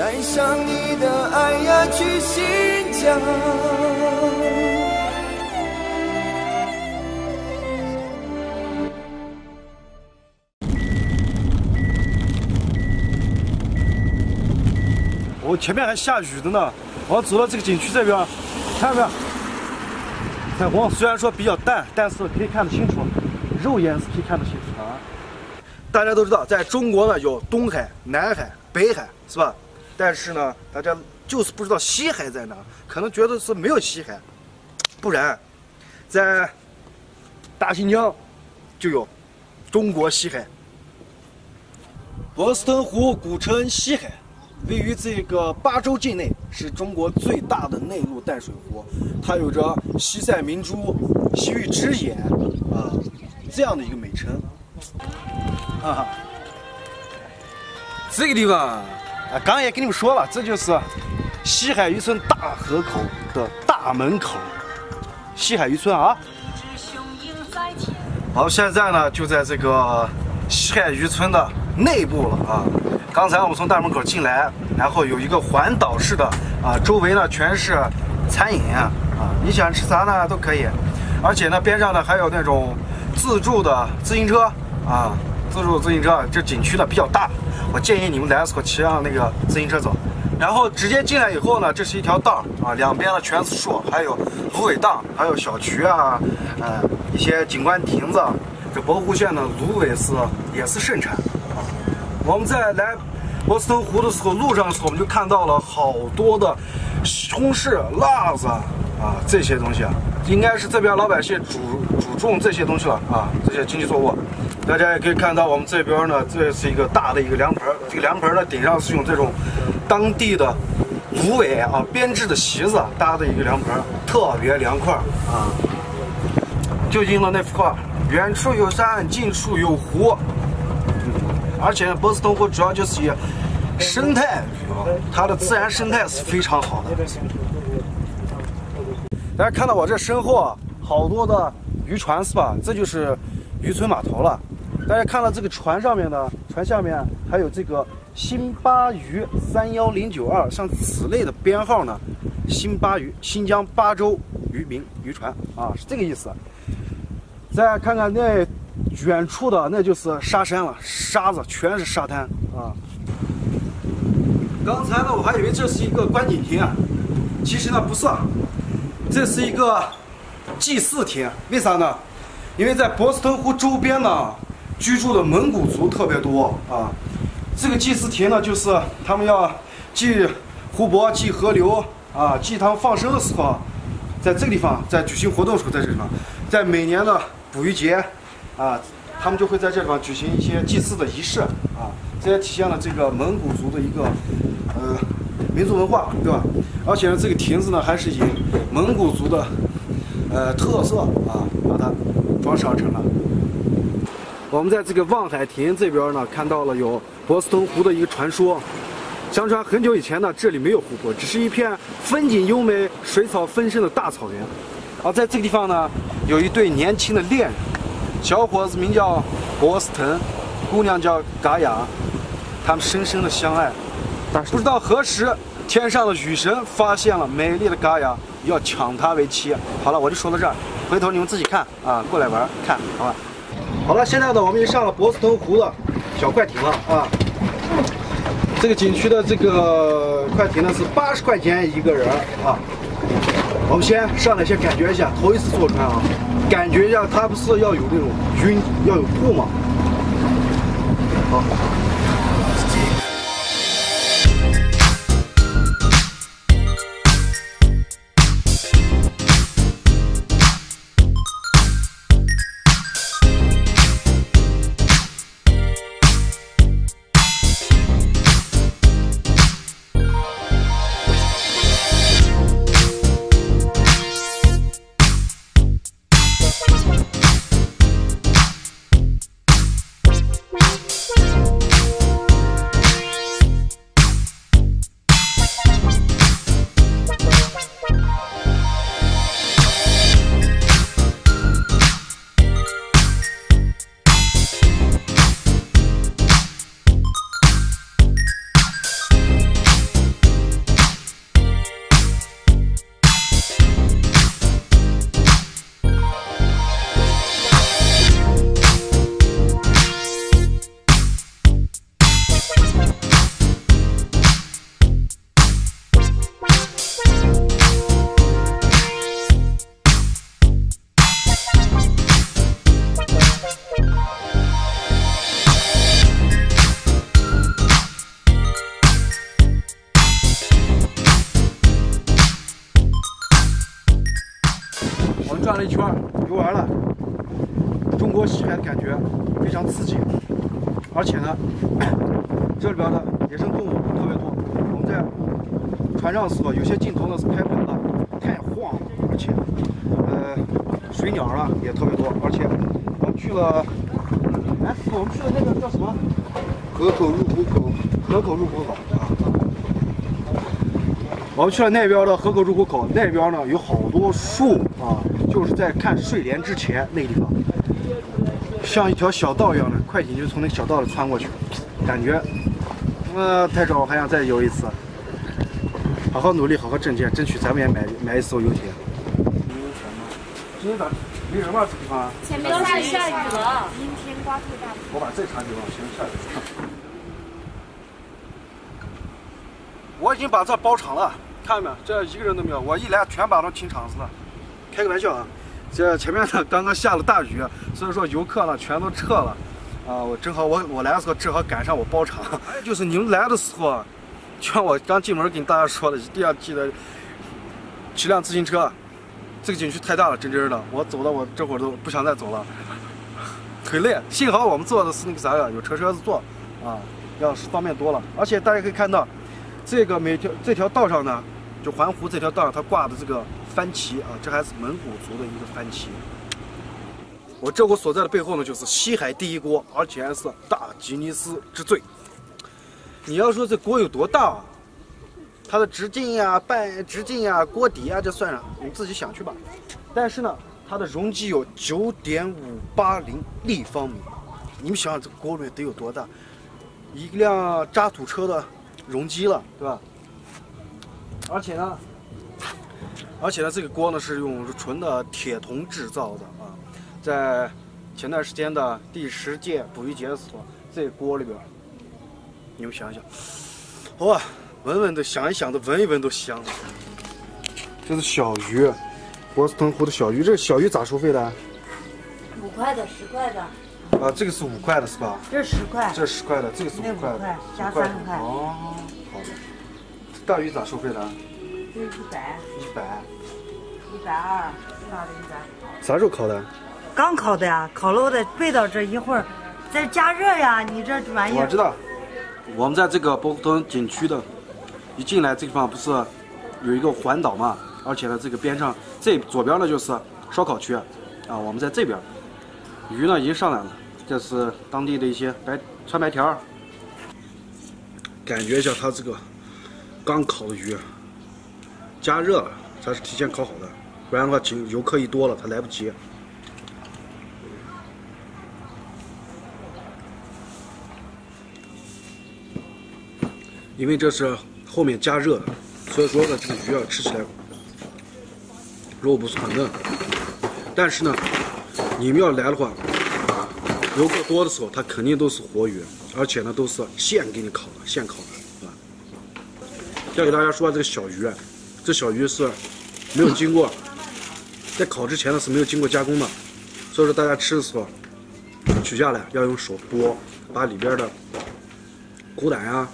带上你的爱呀去新疆。我前面还下雨的呢，我走到这个景区这边，看到没有？彩虹虽然说比较淡，但是可以看得清楚，肉眼是可以看得清楚啊。大家都知道，在中国呢有东海、南海、北海，是吧？但是呢，大家就是不知道西海在哪，可能觉得是没有西海，不然，在大新疆就有中国西海。博斯腾湖古称西海，位于这个巴州境内，是中国最大的内陆淡水湖，它有着“西塞明珠”“西域之眼”啊这样的一个美称。哈哈，这个地方啊，刚也跟你们说了，这就是西海渔村大河口的大门口，西海渔村啊。好，现在呢就在这个西海渔村的内部了啊。刚才我们从大门口进来，然后有一个环岛式的啊，周围呢全是餐饮啊，你想吃啥呢都可以，而且呢边上呢还有那种自助的自行车啊。自助自行车，这景区呢比较大，我建议你们来的时候骑上那个自行车走。然后直接进来以后呢，这是一条道啊，两边呢全是树，还有芦苇荡，还有小渠啊，呃，一些景观亭子。这博湖县呢，芦苇是也是盛产啊。我们在来博斯腾湖的时候，路上的时候我们就看到了好多的西红柿、辣子啊这些东西啊，应该是这边老百姓主主种这些东西了啊，这些经济作物。大家也可以看到，我们这边呢，这是一个大的一个凉棚这个凉棚呢，顶上是用这种当地的芦苇啊编制的席子搭的一个凉棚特别凉快啊。就应了那幅画：远处有山，近处有湖。而且波斯腾湖主要就是以生态，它的自然生态是非常好的。大家看到我这身后啊，好多的渔船是吧？这就是渔村码头了。大家看到这个船上面呢，船下面还有这个新巴渝三幺零九二，像此类的编号呢，新巴渝新疆巴州渔民渔船啊，是这个意思。再看看那远处的，那就是沙山了，沙子全是沙滩啊。刚才呢，我还以为这是一个观景亭啊，其实呢不是，这是一个祭祀亭。为啥呢？因为在博斯腾湖周边呢。居住的蒙古族特别多啊，这个祭祀亭呢，就是他们要祭湖泊、祭河流啊，祭他们放生的时候，在这个地方在举行活动的时候，在这地方，在每年的捕鱼节啊，他们就会在这地方举行一些祭祀的仪式啊，这也体现了这个蒙古族的一个呃民族文化，对吧？而且呢，这个亭子呢，还是以蒙古族的呃特色啊，把它装饰而成了。我们在这个望海亭这边呢，看到了有博斯腾湖的一个传说。相传很久以前呢，这里没有湖泊，只是一片风景优美、水草丰盛的大草原。而在这个地方呢，有一对年轻的恋人，小伙子名叫博斯腾，姑娘叫嘎雅，他们深深的相爱。但是不知道何时，天上的雨神发现了美丽的嘎雅，要抢她为妻。好了，我就说到这儿，回头你们自己看啊，过来玩看好吧。好了，现在呢，我们已经上了博斯腾湖的小快艇了啊。这个景区的这个快艇呢是八十块钱一个人啊。我们先上来先感觉一下，头一次坐船啊，感觉一下它不是要有那种晕，要有吐吗？好。常刺激，而且呢，这里边的野生动物特别多。我们在船上的时候，有些镜头呢是拍不了的，太晃了，而且呃水鸟啊也特别多，而且我们去了，哎，我们去了那个叫什么？河口入口口，河口入口口啊。我们去了那边的河口入口口，那边呢有好多树啊，就是在看睡莲之前那个地方，像一条小道一样的，快艇就从那小道里穿过去，感觉，呃，太爽，我还想再游一次。好好努力，好好挣钱，争取咱们也买买一艘游艇。今天咋没人吗？这地方？前面下下雨了，阴天刮特大。我把这场地方先下去。我已经把这包场了，看到没有？这一个人都没有。我一来全把它清场子了。开个玩笑啊！这前面呢刚刚下了大雨，所以说游客呢全都撤了。啊，我正好我我来的时候正好赶上我包场。就是你们来的时候，啊，像我刚进门跟大家说的，一定要记得骑辆自行车。这个景区太大了，真真的，我走的我这会儿都不想再走了，腿累。幸好我们坐的是那个啥呀，有车车子坐，啊，要是方便多了。而且大家可以看到，这个每条这条道上呢，就环湖这条道上，它挂的这个番旗啊，这还是蒙古族的一个番旗。我这我所在的背后呢，就是西海第一锅，而且还是大吉尼斯之最。你要说这锅有多大？啊？它的直径呀、半直径呀、锅底呀，这算上，你自己想去吧。但是呢，它的容积有九点五八零立方米，你们想想这锅里得有多大？一辆渣土车的容积了，对吧？而且呢，而且呢，这个锅呢是用纯的铁铜制造的啊。在前段时间的第十届捕鱼节的时候，这锅里边，你们想想，哇！闻闻都想一想，都闻一闻都香。这是小鱼，波斯腾湖的小鱼。这小鱼咋收费的？五块的，十块的。啊，这个是五块的，是吧？这是十块。这是十块的，这个是五块的，加三块。哦，好的。大鱼咋收费的？这一百。一百。一百二，大的一百。啥时候烤的？刚烤的呀，烤了我得备到这一会儿，再加热呀。你这玩意儿。我知道。我们在这个波斯腾景区的。一进来，这地方不是有一个环岛嘛？而且呢，这个边上这左边呢就是烧烤区啊。我们在这边，鱼呢已经上来了，这是当地的一些白川白条。感觉一下它这个刚烤的鱼，加热了，它是提前烤好的，不然的话，景游客一多了，它来不及。因为这是。后面加热的，所以说呢，这个鱼啊吃起来肉不是很嫩。但是呢，你们要来的话，游客多的时候，它肯定都是活鱼，而且呢都是现给你烤的，现烤的，啊。要给大家说这个小鱼啊，这小鱼是没有经过在烤之前呢是没有经过加工的，所以说大家吃的时候取下来要用手剥，把里边的骨胆呀。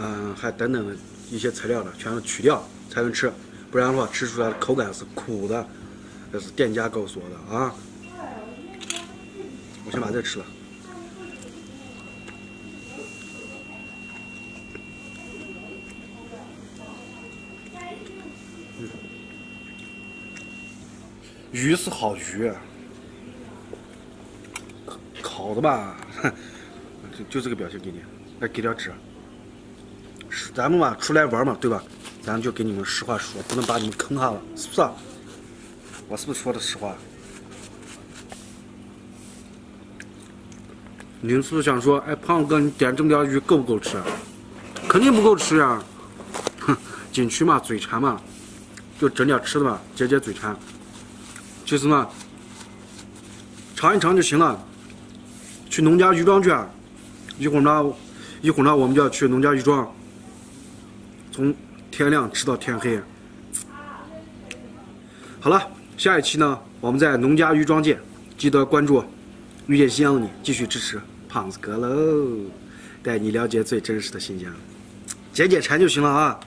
嗯，还等等的一些材料呢，全都取掉才能吃，不然的话吃出来的口感是苦的，这是店家告诉我的啊。我先把这吃了。鱼是好鱼，烤的吧，就就这个表情给你，来给点纸。咱们嘛出来玩嘛，对吧？咱就给你们实话说，不能把你们坑哈了，是不是？我是不是说的实话？你们是不是想说，哎，胖哥，你点这么条鱼够不够吃？肯定不够吃呀！哼，景区嘛，嘴馋嘛，就整点吃的嘛，解解嘴馋。其实呢，尝一尝就行了。去农家渔庄去，一会儿呢，一会儿呢，我们就要去农家渔庄。从天亮吃到天黑。好了，下一期呢，我们在农家渔庄见，记得关注遇见新疆的你，继续支持胖子哥喽，带你了解最真实的新疆，解解馋就行了啊。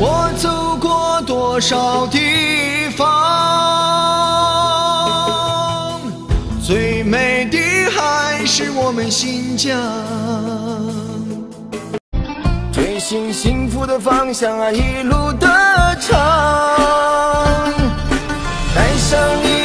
我走过。多少地方，最美的还是我们新疆。追寻幸福的方向啊，一路的唱，带上你。